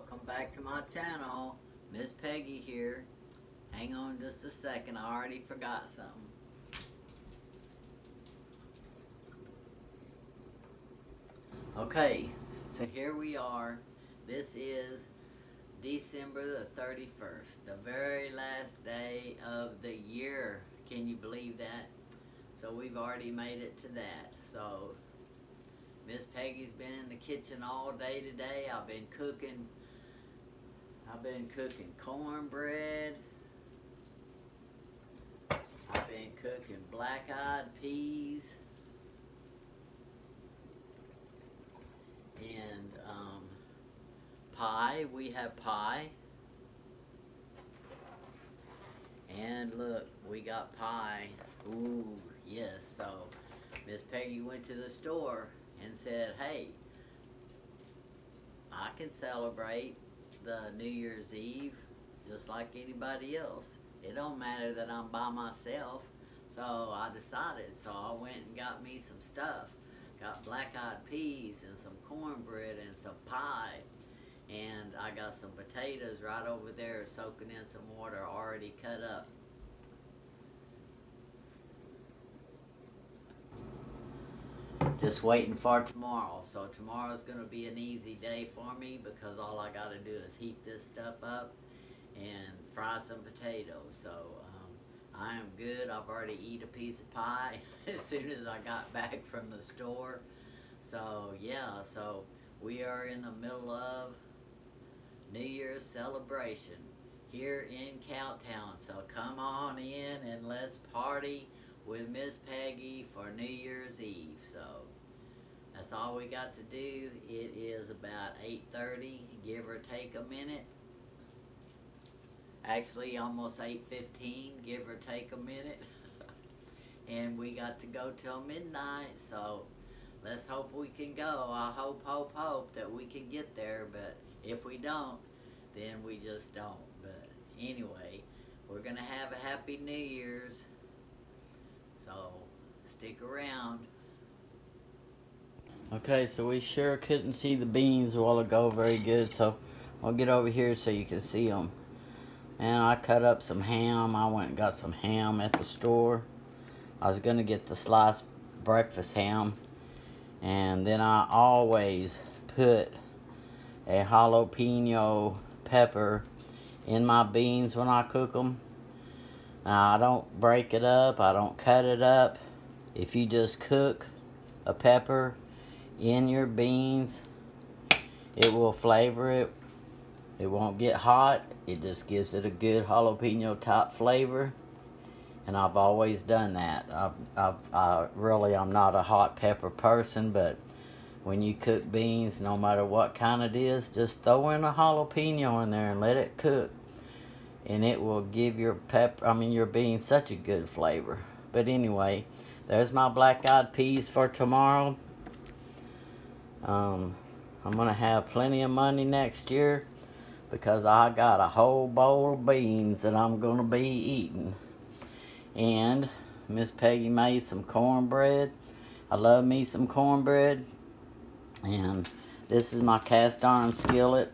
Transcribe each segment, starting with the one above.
Welcome back to my channel. Miss Peggy here. Hang on just a second, I already forgot something. Okay, so here we are. This is December the 31st, the very last day of the year. Can you believe that? So we've already made it to that. So Miss Peggy's been in the kitchen all day today. I've been cooking. I've been cooking cornbread. I've been cooking black-eyed peas. And um, pie. We have pie. And look, we got pie. Ooh, yes. So Miss Peggy went to the store and said, hey, I can celebrate the New Year's Eve just like anybody else. It don't matter that I'm by myself. So I decided, so I went and got me some stuff. Got black-eyed peas and some cornbread and some pie. And I got some potatoes right over there soaking in some water already cut up. Just waiting for tomorrow. So tomorrow's gonna be an easy day for me because all I gotta do is heat this stuff up and fry some potatoes. So um, I am good. I've already eat a piece of pie as soon as I got back from the store. So yeah, so we are in the middle of New Year's celebration here in Cowtown. So come on in and let's party with Miss Peggy for New Year's Eve. So that's all we got to do. It is about 8.30, give or take a minute. Actually, almost 8.15, give or take a minute. and we got to go till midnight, so let's hope we can go. I hope, hope, hope that we can get there, but if we don't, then we just don't. But anyway, we're going to have a happy New Year's. So stick around. Okay, so we sure couldn't see the beans a while ago very good, so I'll get over here so you can see them. And I cut up some ham. I went and got some ham at the store. I was going to get the sliced breakfast ham. And then I always put a jalapeno pepper in my beans when I cook them. Now, I don't break it up. I don't cut it up. If you just cook a pepper in your beans. It will flavor it. It won't get hot. It just gives it a good jalapeno type flavor. And I've always done that. I've, I've, I really, I'm not a hot pepper person, but when you cook beans, no matter what kind it is, just throw in a jalapeno in there and let it cook. And it will give your pepper, I mean your beans such a good flavor. But anyway, there's my black-eyed peas for tomorrow. Um, I'm going to have plenty of money next year because I got a whole bowl of beans that I'm going to be eating. And Miss Peggy made some cornbread. I love me some cornbread. And this is my cast iron skillet.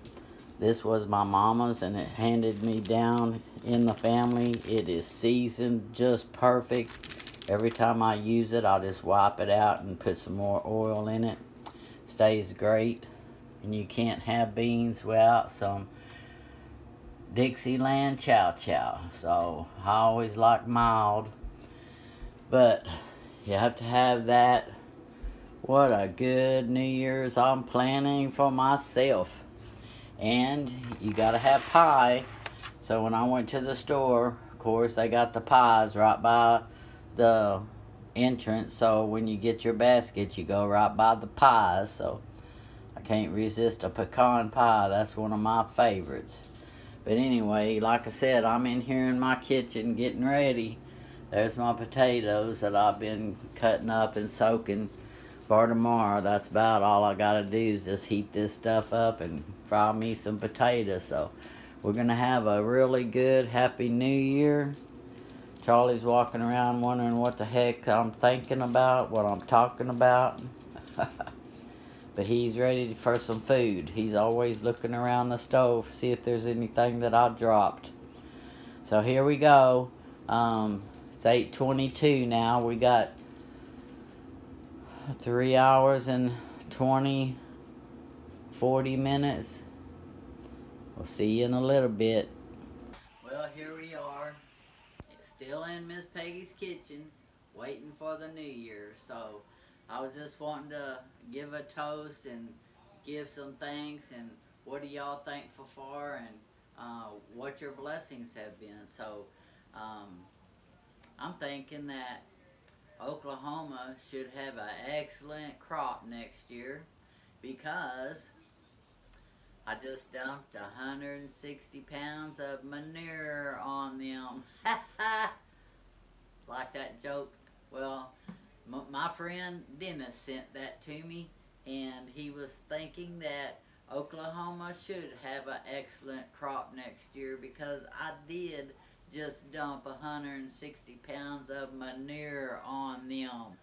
This was my mama's and it handed me down in the family. It is seasoned just perfect. Every time I use it, I just wipe it out and put some more oil in it stays great. And you can't have beans without some Dixieland Chow Chow. So I always like mild. But you have to have that. What a good New Year's I'm planning for myself. And you got to have pie. So when I went to the store, of course, they got the pies right by the entrance. So when you get your basket, you go right by the pies. So I can't resist a pecan pie. That's one of my favorites. But anyway, like I said, I'm in here in my kitchen getting ready. There's my potatoes that I've been cutting up and soaking for tomorrow. That's about all I got to do is just heat this stuff up and fry me some potatoes. So we're going to have a really good, happy new year. Charlie's walking around wondering what the heck I'm thinking about, what I'm talking about. But he's ready for some food. He's always looking around the stove, see if there's anything that I dropped. So here we go. Um, it's 8.22 now. We got three hours and 20, 40 minutes. We'll see you in a little bit. Well, here we are. Still in Miss Peggy's kitchen, waiting for the new year. So I was just wanting to give a toast and give some thanks and what are y'all thankful for and uh, what your blessings have been. So um, I'm thinking that Oklahoma should have an excellent crop next year because I just dumped 160 pounds of manure on them. like that joke? Well, my friend Dennis sent that to me, and he was thinking that Oklahoma should have an excellent crop next year because I did just dump 160 pounds of manure on them.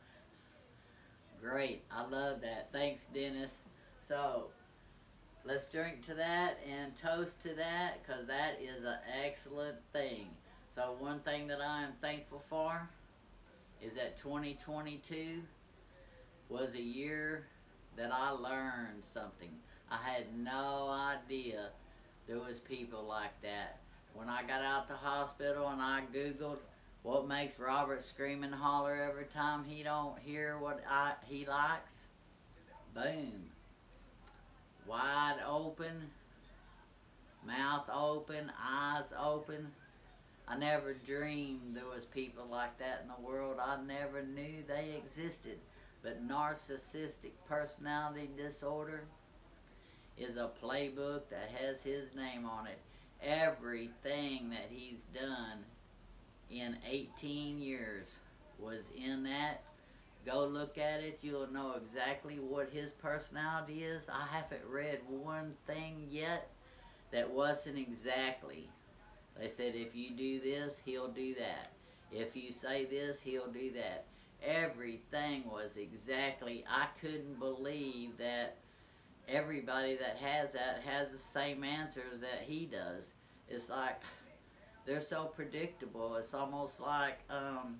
Great, I love that. Thanks, Dennis. So, let's drink to that and toast to that because that is an excellent thing. So, one thing that I am thankful for is that 2022 was a year that I learned something. I had no idea there was people like that when I got out the hospital and I Googled what makes Robert scream and holler every time he don't hear what I, he likes, boom. Wide open, mouth open, eyes open. I never dreamed there was people like that in the world. I never knew they existed. But narcissistic personality disorder is a playbook that has his name on it everything that he's done in 18 years was in that. Go look at it. You'll know exactly what his personality is. I haven't read one thing yet that wasn't exactly. They said if you do this, he'll do that. If you say this, he'll do that. Everything was exactly, I couldn't believe that everybody that has that has the same answers that he does. It's like they're so predictable. It's almost like um,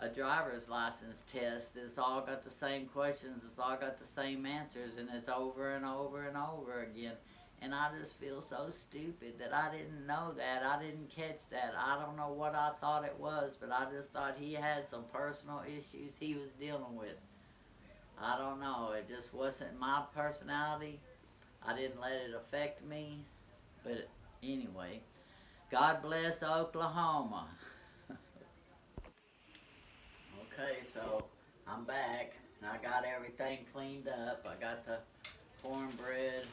a driver's license test. It's all got the same questions. It's all got the same answers, and it's over and over and over again. And I just feel so stupid that I didn't know that. I didn't catch that. I don't know what I thought it was, but I just thought he had some personal issues he was dealing with. I don't know. It just wasn't my personality. I didn't let it affect me. But anyway, God bless Oklahoma. Okay, so I'm back. And I got everything cleaned up. I got the cornbread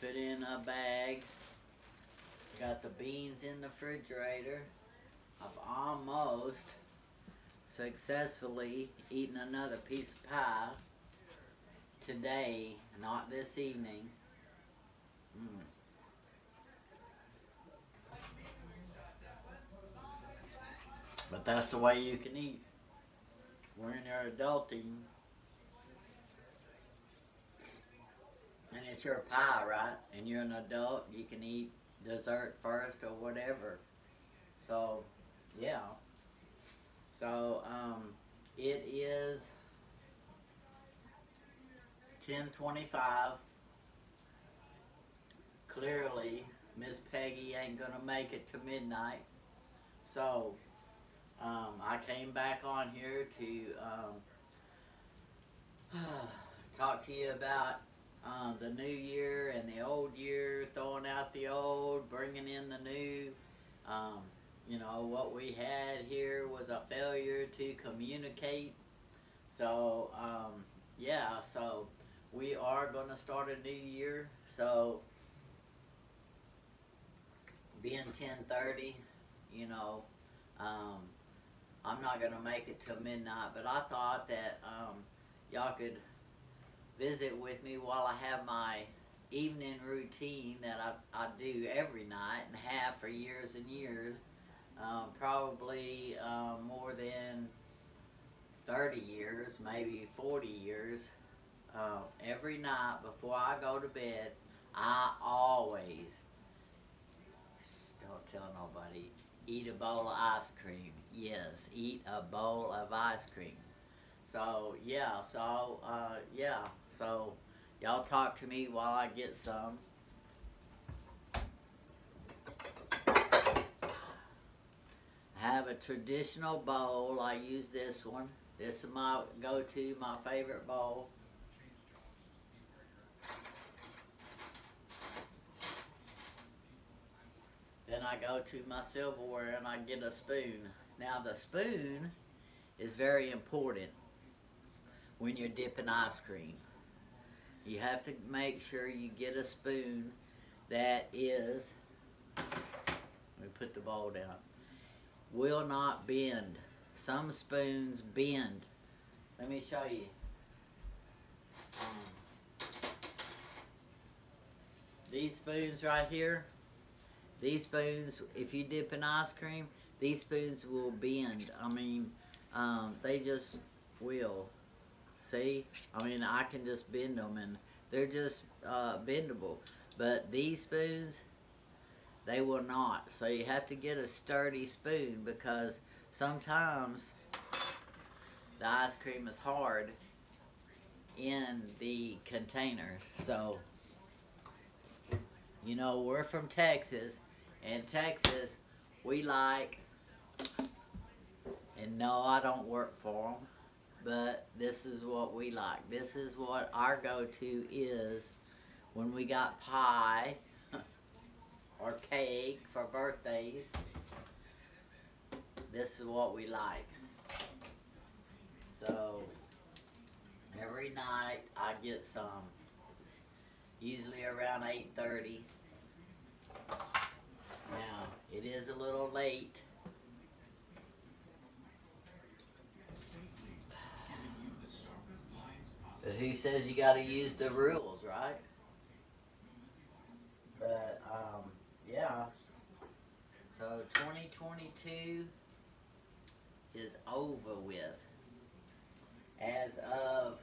put in a bag. Got the beans in the refrigerator. I've almost successfully eaten another piece of pie today, not this evening. Mm. But that's the way you can eat. When you're adulting, and it's your pie, right? And you're an adult, you can eat dessert first or whatever. So, yeah. So, um, it is 1025. Clearly, Miss Peggy ain't gonna make it to midnight. So, um, I came back on here to um, talk to you about um, the new year and the old year, throwing out the old, bringing in the new. Um, you know, what we had here was a failure to communicate. So, um, yeah, so we are going to start a new year. So, being 1030, you know, um, I'm not going to make it till midnight, but I thought that um, y'all could visit with me while I have my evening routine that I, I do every night and have for years and years um, probably um, more than 30 years, maybe 40 years. uh, every night before I go to bed, I always don't tell nobody eat a bowl of ice cream. Yes, eat a bowl of ice cream. So yeah, so uh, yeah, so y'all talk to me while I get some. I have a traditional bowl. I use this one. This is my go-to, my favorite bowl. Then I go to my silverware and I get a spoon. Now the spoon is very important when you're dipping ice cream. You have to make sure you get a spoon that is, let me put the bowl down, will not bend. Some spoons bend. Let me show you. These spoons right here, these spoons, if you dip in ice cream, these spoons will bend. I mean, um, they just will. See? I mean, I can just bend them and they're just uh, bendable. But these spoons, they will not. So you have to get a sturdy spoon because sometimes the ice cream is hard in the container. So, you know, we're from Texas. In Texas, we like, and no, I don't work for them, but this is what we like. This is what our go-to is when we got pie or cake for birthdays. This is what we like. So, every night I get some, usually around 8.30. Now, it is a little late. But who says you gotta use the rules, right? But, um, yeah. So, 2022 is over with. As of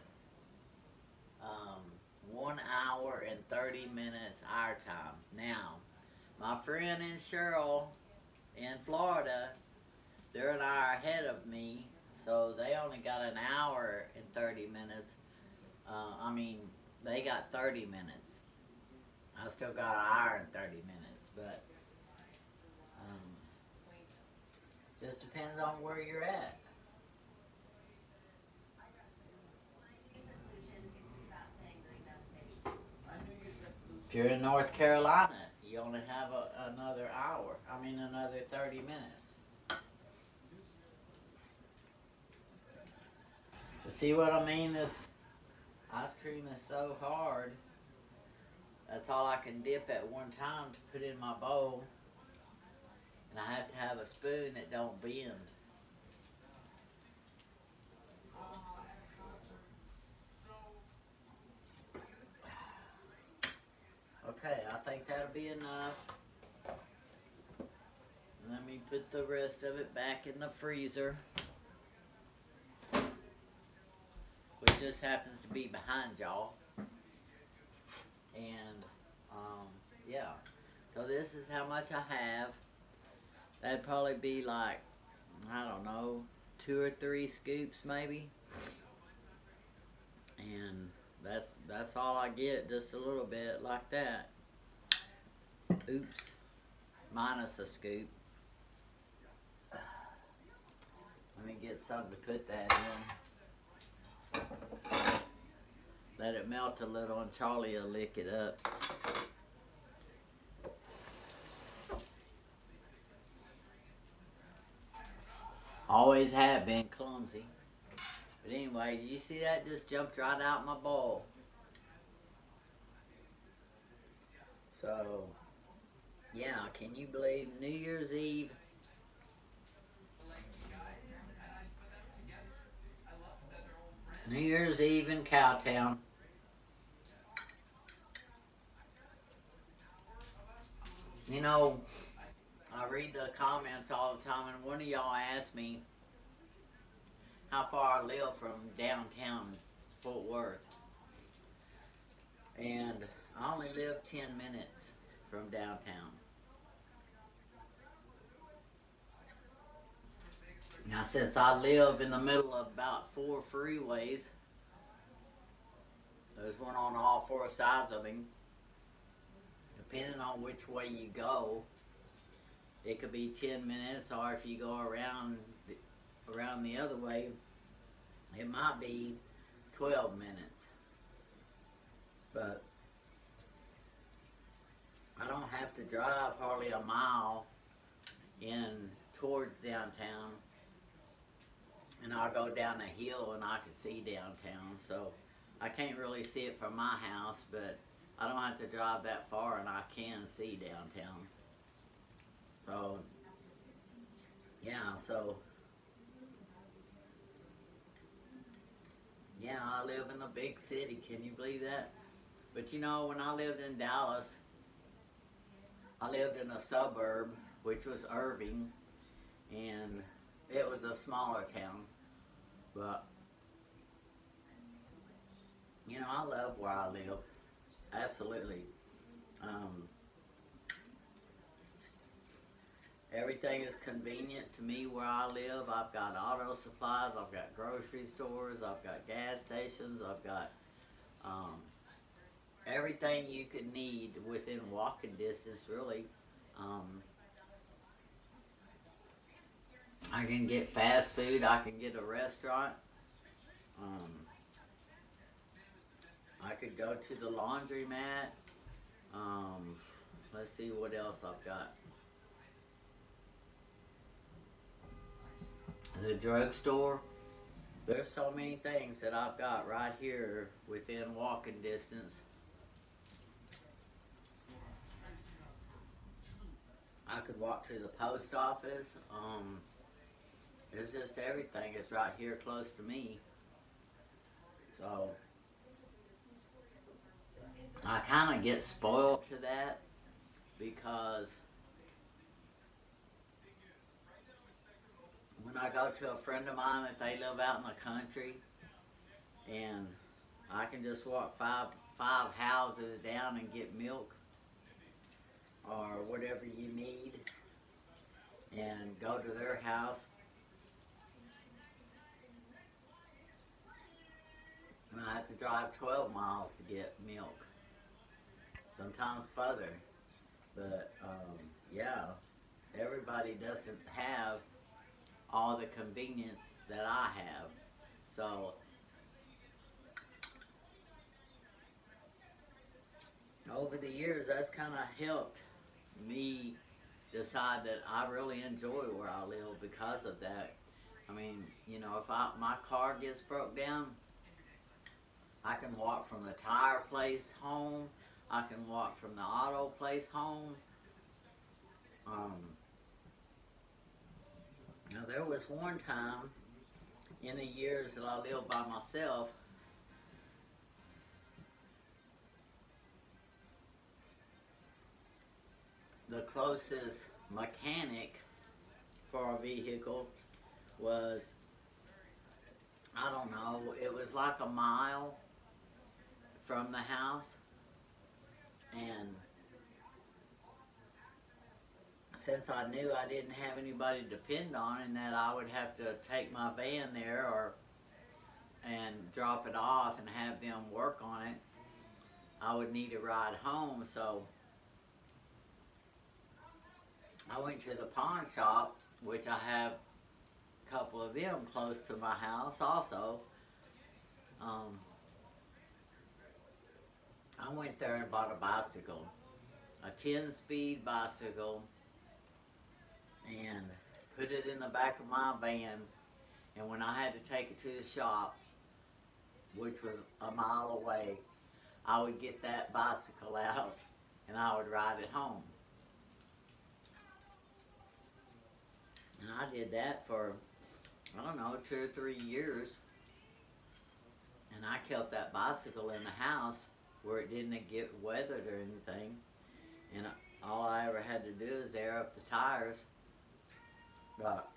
um, 1 hour and 30 minutes our time. Now, my friend and Cheryl in Florida, they're an hour ahead of me, so they only got an hour and 30 minutes. Uh, I mean, they got 30 minutes. I still got an hour and 30 minutes, but um, just depends on where you're at. If you're in North Carolina, you only have a, another hour. I mean, another 30 minutes. See what I mean? This ice cream is so hard. That's all I can dip at one time to put in my bowl. And I have to have a spoon that don't bend. Okay, I think that'll be enough. Let me put the rest of it back in the freezer. Which just happens to be behind y'all. And, um, yeah. So this is how much I have. That'd probably be like, I don't know, two or three scoops maybe. And that's that's all I get, just a little bit like that. Oops. Minus a scoop. Let me get something to put that in. Let it melt a little and Charlie will lick it up. Always have been clumsy. But anyway, did you see that? Just jumped right out my bowl. So, yeah, can you believe New Year's Eve? New Year's Eve in Cowtown. You know, I read the comments all the time, and one of y'all asked me how far I live from downtown Fort Worth. And I only live 10 minutes from downtown. Now, since I live in the middle of about four freeways, there's one on all four sides of me. Depending on which way you go, it could be 10 minutes, or if you go around the, around the other way, it might be 12 minutes. But I don't have to drive hardly a mile in towards downtown and I'll go down a hill and I can see downtown. So I can't really see it from my house, but I don't have to drive that far and I can see downtown. So yeah, so yeah, I live in a big city. Can you believe that? But you know, when I lived in Dallas, I lived in a suburb, which was Irving, and it was a smaller town, but you know, I love where I live. Absolutely. Um, everything is convenient to me where I live. I've got auto supplies, I've got grocery stores, I've got gas stations, I've got um, everything you could need within walking distance, really. Um, I can get fast food. I can get a restaurant. Um, I could go to the laundromat. Um, let's see what else I've got. The drugstore. There's so many things that I've got right here within walking distance. I could walk to the post office. Um, it's just everything is right here close to me. So I kind of get spoiled to that because when I go to a friend of mine that they live out in the country and I can just walk five five houses down and get milk or whatever you need and go to their house have to drive 12 miles to get milk. Sometimes further. But, um, yeah, everybody doesn't have all the convenience that I have. So, over the years, that's kind of helped me decide that I really enjoy where I live because of that. I mean, you know, if I, my car gets broke down, I can walk from the tire place home. I can walk from the auto place home. Um, now there was one time in the years that I lived by myself the closest mechanic for a vehicle was I don't know, it was like a mile from the house and since I knew I didn't have anybody to depend on and that I would have to take my van there or and drop it off and have them work on it, I would need a ride home. So I went to the pawn shop, which I have a couple of them close to my house also. Um, I went there and bought a bicycle, a 10 speed bicycle, and put it in the back of my van. And when I had to take it to the shop, which was a mile away, I would get that bicycle out and I would ride it home. And I did that for, I don't know, two or three years. And I kept that bicycle in the house where it didn't get weathered or anything. And all I ever had to do is air up the tires. But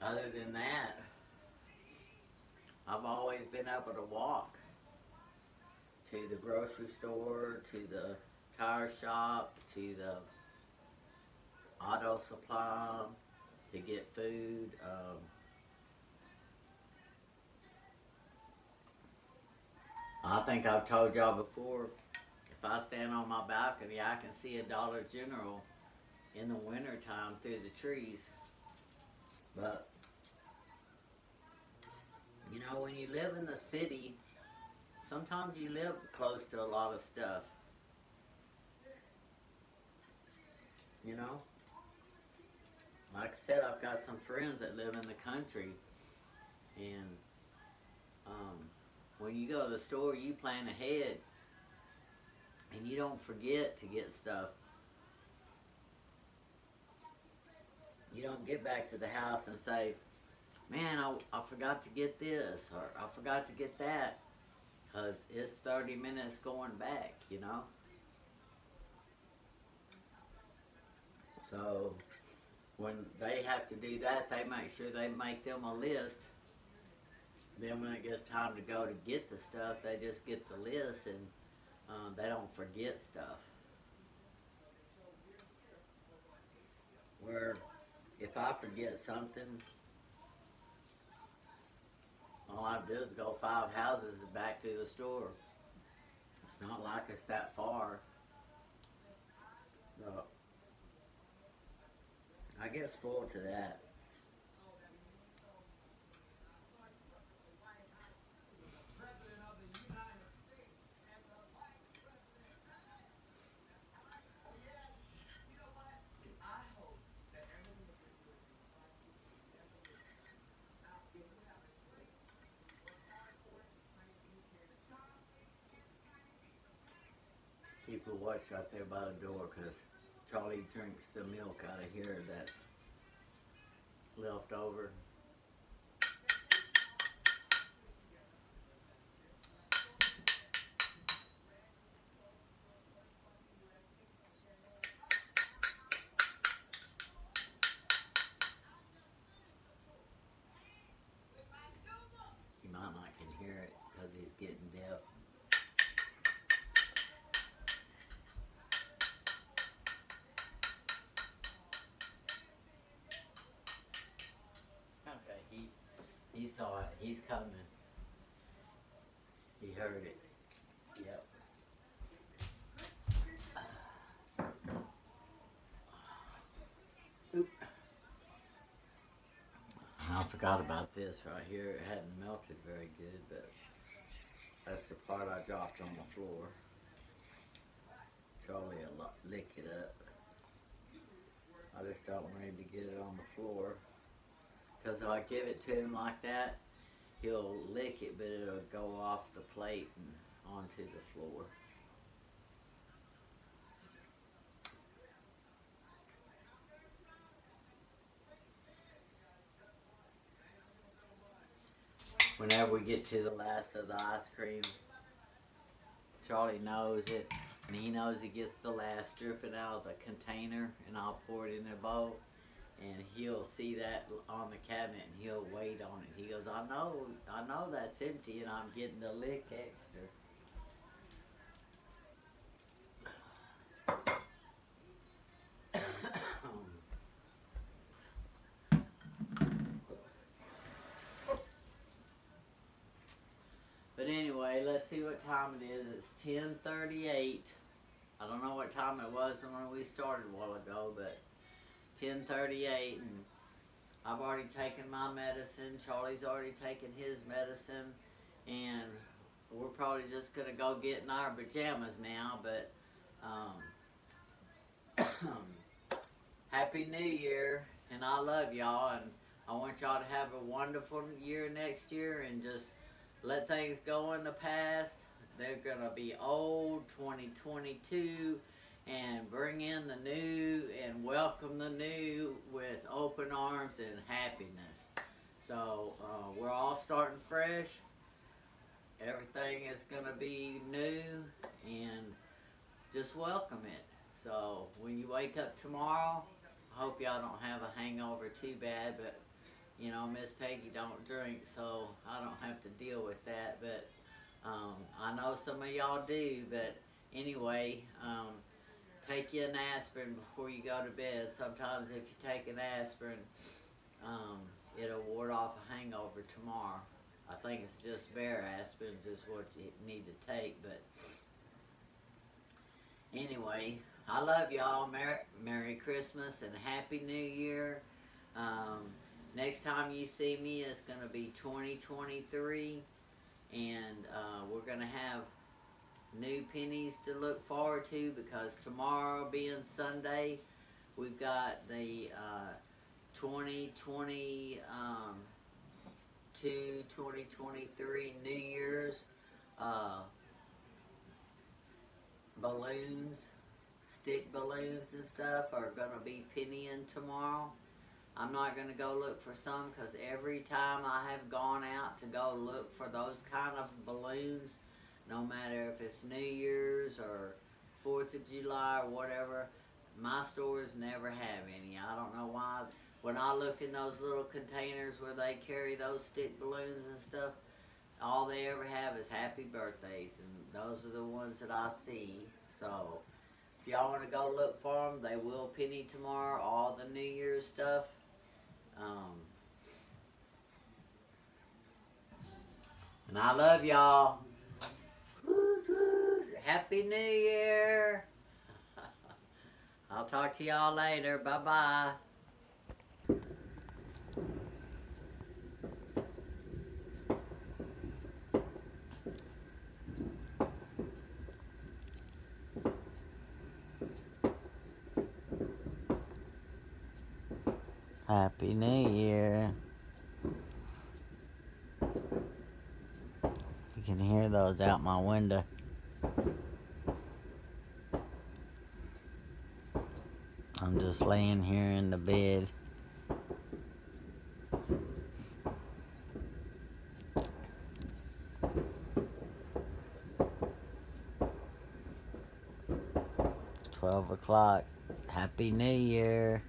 other than that, I've always been able to walk to the grocery store, to the tire shop, to the auto supply, to get food. Um, think I've told y'all before, if I stand on my balcony, I can see a Dollar General in the wintertime through the trees. But, you know, when you live in the city, sometimes you live close to a lot of stuff. You know? Like I said, I've got some friends that live in the country. And um, when you go to the store, you plan ahead. And you don't forget to get stuff. You don't get back to the house and say, man, I, I forgot to get this or I forgot to get that. Because it's 30 minutes going back, you know? So when they have to do that, they make sure they make them a list. Then when it gets time to go to get the stuff, they just get the list and um, they don't forget stuff. Where if I forget something, all I do is go five houses and back to the store. It's not like it's that far. But I get spoiled to that. Watch out there by the door because Charlie drinks the milk out of here that's left over. He's coming. He heard it. Yep. Oop. I forgot about this right here. It hadn't melted very good, but that's the part I dropped on the floor. Charlie will lick it up. I just don't want him to get it on the floor. Because if I give it to him like that, he'll lick it, but it'll go off the plate and onto the floor. Whenever we get to the last of the ice cream, Charlie knows it, and he knows he gets the last dripping out of the container, and I'll pour it in a bowl and he'll see that on the cabinet and he'll wait on it. He goes, I know, I know that's empty and I'm getting the lick extra. but anyway, let's see what time it is. It's 10:38. I don't know what time it was when we started a while ago, but 10:38 and I've already taken my medicine. Charlie's already taken his medicine and we're probably just gonna go get in our pajamas now, but um, Happy New Year and I love y'all and I want y'all to have a wonderful year next year and just let things go in the past. They're gonna be old 2022 and bring in the new and welcome the new with open arms and happiness. So uh, we're all starting fresh. Everything is going to be new and just welcome it. So when you wake up tomorrow, I hope y'all don't have a hangover too bad, but you know, Miss Peggy don't drink, so I don't have to deal with that. But Um, I know some of y'all do, but anyway, um, take you an aspirin before you go to bed. Sometimes if you take an aspirin, um, it'll ward off a hangover tomorrow. I think it's just Bayer aspirins is what you need to take, but anyway, I love y'all. Merry, Merry Christmas and Happy New Year. Um, next time you see me, it's going to be 2023. And uh, we're going to have new pennies to look forward to because tomorrow being Sunday, we've got the uh, 2020 um, 2023 New Year's uh, balloons, stick balloons and stuff are going to be pennying tomorrow. I'm not going to go look for some because every time I have gone out to go look for those kind of balloons, no matter if it's New Year's or 4th of July or whatever, my stores never have any. I don't know why. When I look in those little containers where they carry those stick balloons and stuff, all they ever have is happy birthdays, and those are the ones that I see. So, if y'all want to go look for them, they will penny tomorrow. All the New Year's stuff. Um, and I love y'all. Happy New Year. I'll talk to y'all later. Bye-bye. Happy New Year. You can hear those out my window. I'm just laying here in the bed. Twelve o'clock. Happy New Year.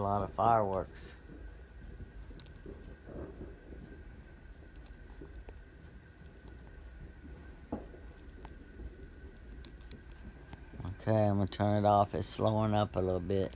Lot of fireworks. Okay, I'm gonna turn it off. It's slowing up a little bit.